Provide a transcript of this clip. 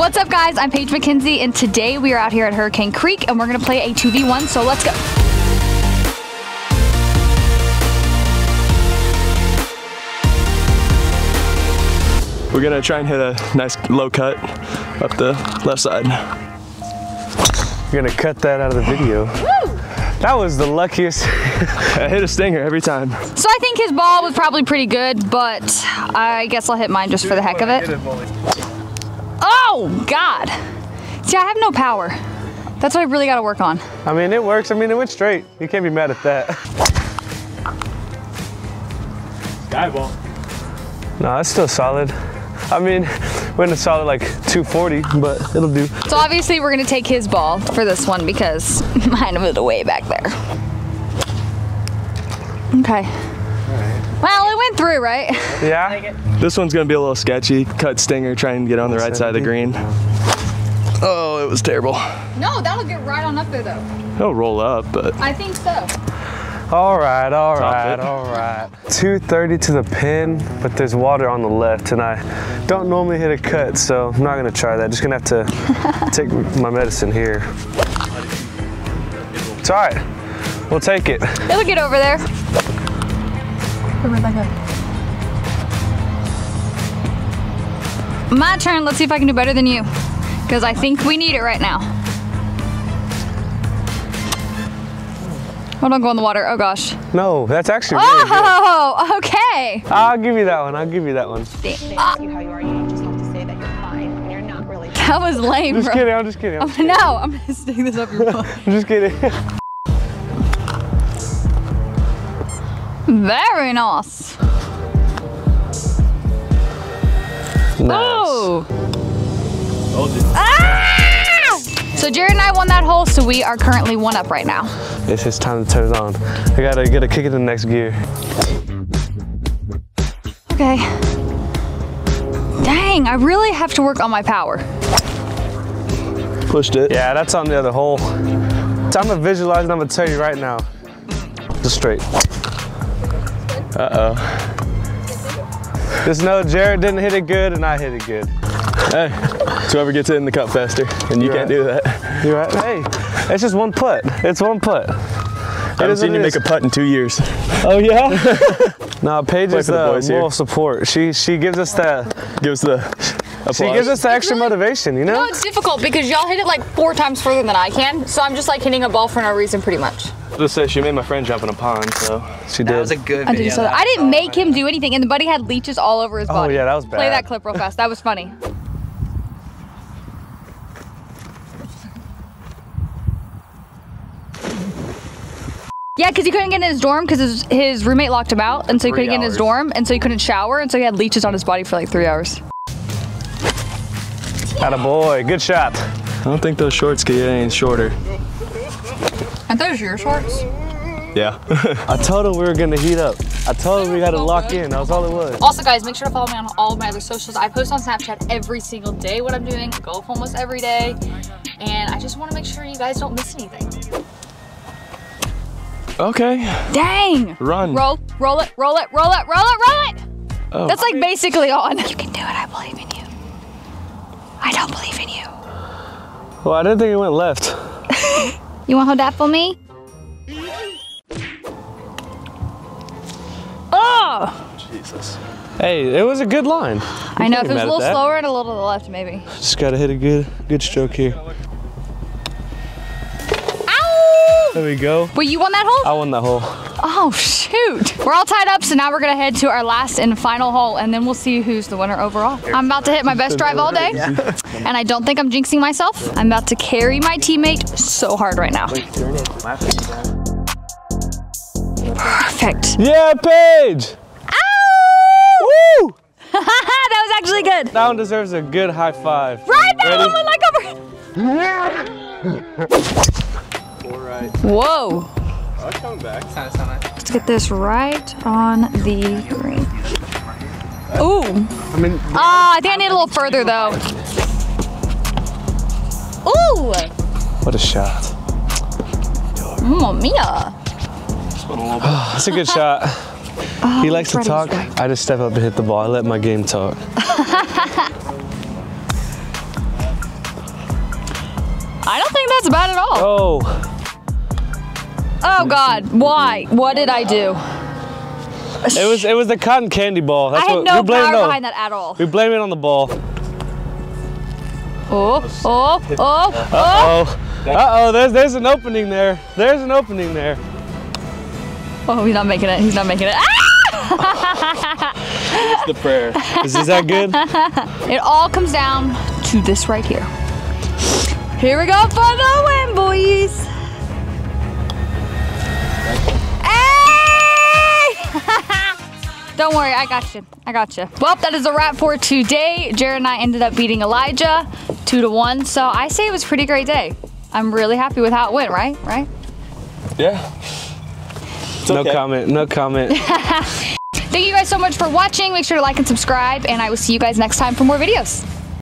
What's up guys, I'm Paige Mackenzie and today we are out here at Hurricane Creek and we're gonna play a 2v1, so let's go. We're gonna try and hit a nice low cut up the left side. We're gonna cut that out of the video. That was the luckiest. I hit a stinger every time. So I think his ball was probably pretty good, but I guess I'll hit mine just for the heck of it. Oh, God. See, I have no power. That's what I really gotta work on. I mean, it works. I mean, it went straight. You can't be mad at that. Guy ball. No, that's still solid. I mean, went a solid like 240, but it'll do. So obviously we're gonna take his ball for this one because mine was way back there. Okay. Well, through, right? Yeah? This one's gonna be a little sketchy. Cut stinger, try and get on the right side of the green. Oh, it was terrible. No, that'll get right on up there though. It'll roll up, but I think so. All right, all Top right, it. all right. 230 to the pin, but there's water on the left, and I don't normally hit a cut, so I'm not gonna try that. Just gonna have to take my medicine here. It's all right. We'll take it. It'll get over there. My turn. Let's see if I can do better than you. Because I think we need it right now. Oh, don't go in the water. Oh, gosh. No, that's actually really good. Oh, okay. I'll give you that one. I'll give you that one. ask you how you are, you just have to say that you're fine when you're not really. That was lame, Just bro. kidding. I'm just kidding. I'm, oh, No, I'm going to stick this up your butt. I'm just kidding. Very nice. Oh. Ah! So Jared and I won that hole, so we are currently one up right now. It's just time to turn it on. I gotta get a kick in the next gear. Okay. Dang, I really have to work on my power. pushed it. Yeah, that's on the other hole. Time to visualize and I'm gonna tell you right now. Just straight. Uh-oh. Just know Jared didn't hit it good and I hit it good. Hey, it's whoever gets it in the cup faster, and you You're can't do that. You're right? Hey, it's just one putt. It's one putt. I haven't seen you it make a putt in two years. Oh yeah? no, Paige is the the boys here. moral support. She she gives us the Give us the applause. she gives us the extra really- motivation, you know? No, know? it's difficult because y'all hit it like four times further than I can. So I'm just like hitting a ball for no reason pretty much. Just say she made my friend jump in a pond, so. She That did. was a good I, video. did so I didn't make him do anything, and the buddy had leeches all over his oh, body. Oh, yeah, that was bad. Play that clip real fast. That was funny. Yeah, because he couldn't get in his dorm because his, his roommate locked him out, and so he Three couldn't get in his dorm, and so he couldn't shower, and so he had leeches on his body for like three hours. Had a boy. Good shot. I don't think those shorts get any shorter. And those your shorts? Yeah. I told him we were gonna heat up. I told him we gotta lock in. That was all it was. Also, guys, make sure to follow me on all of my other socials. I post on Snapchat every single day what I'm doing. I golf almost every day. And I just want to make sure you guys don't miss anything. okay. Dang! Run. Roll, roll it, roll it, roll it, roll it, roll it! Oh. That's like basically on. You can do it. I believe in you. I don't believe in you. Well, I didn't think it went left. You want to hold that for me? Oh! Jesus. Hey, it was a good line. I know if it was a little slower and a little to the left, maybe. Just gotta hit a good, good stroke here. Ow! There we go. Wait, you won that hole? I won that hole. Oh, shoot. We're all tied up, so now we're going to head to our last and final hole, and then we'll see who's the winner overall. I'm about to hit my best drive all day, and I don't think I'm jinxing myself. I'm about to carry my teammate so hard right now. Perfect. Yeah, Paige! Ow! Woo! that was actually good. That one deserves a good high five. Right that Ready? one went like over. Whoa. Nice. Let's get this right on the green. Ooh. I mean, Ah, I think I need a little further though. Ooh. what a shot. Mamma mia. That's a good shot. he likes to talk. I just step up and hit the ball. I let my game talk. I don't think that's bad at all. Oh, Oh God, why? What did I do? it was it was the cotton candy ball. That's I had what no we blame power it on. behind that at all. We blame it on the ball. Oh, oh, oh, oh. Uh-oh, uh oh. There's there's an opening there. There's an opening there. Oh, he's not making it. He's not making it. Ah! The prayer. Is, is that good? It all comes down to this right here. Here we go for the win, boys. Don't worry, I got you. I got you. Well, that is a wrap for today. Jared and I ended up beating Elijah two to one. So I say it was a pretty great day. I'm really happy with how it went, right? Right? Yeah. no okay. comment. No comment. Thank you guys so much for watching. Make sure to like and subscribe, and I will see you guys next time for more videos.